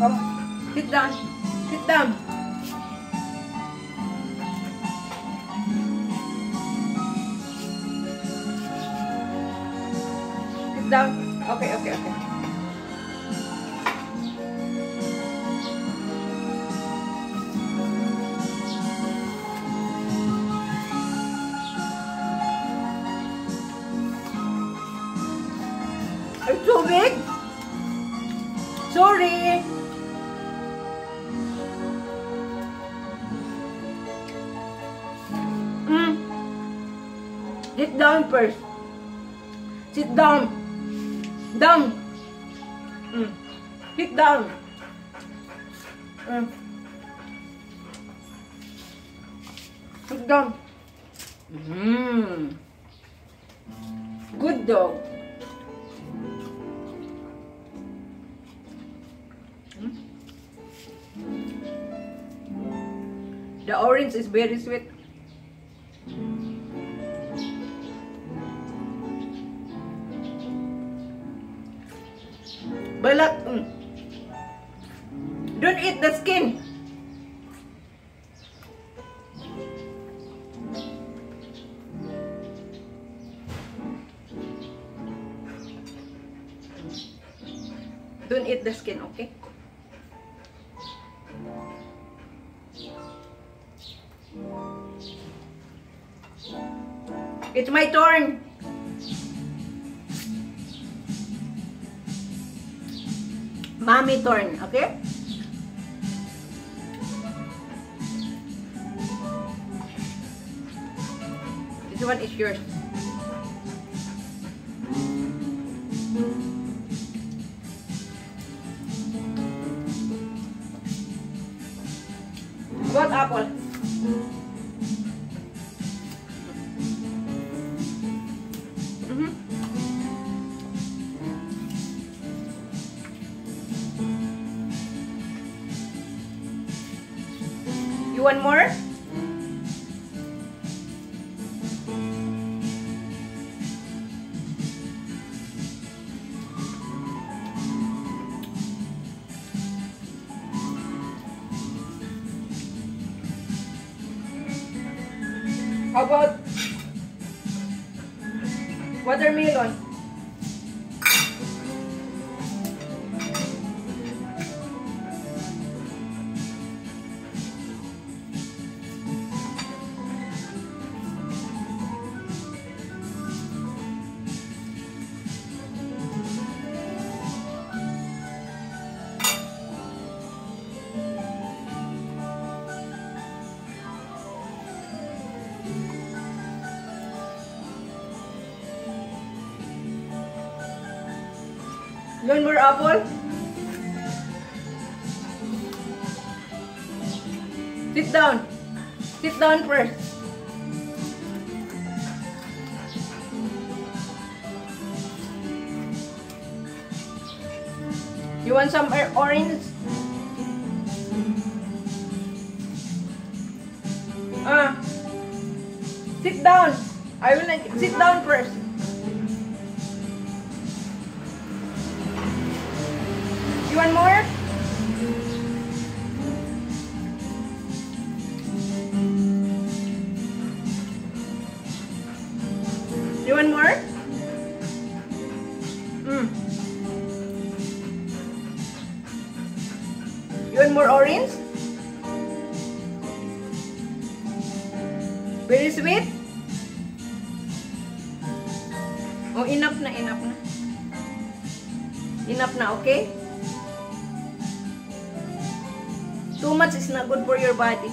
Come. Sit down. Sit down. Sit down. Okay, okay, okay. Ay, tubig! Sorry! Sit down first. Sit down. Down. Mm. Sit down. Mm. Sit down. Mm. Good dog. The orange is very sweet. Balat. Mm. Don't eat the skin. Don't eat the skin, okay? It's my turn. Mommy turn, okay? This one is yours. What apple? You want more? How about watermelon? Want more apple? Sit down. Sit down first. You want some orange? Ah. Sit down. I will like sit down first. You want more? You want more? Mm. You want more orange? Very sweet? Oh, enough na, enough na. Enough na, okay? Too much is not good for your body.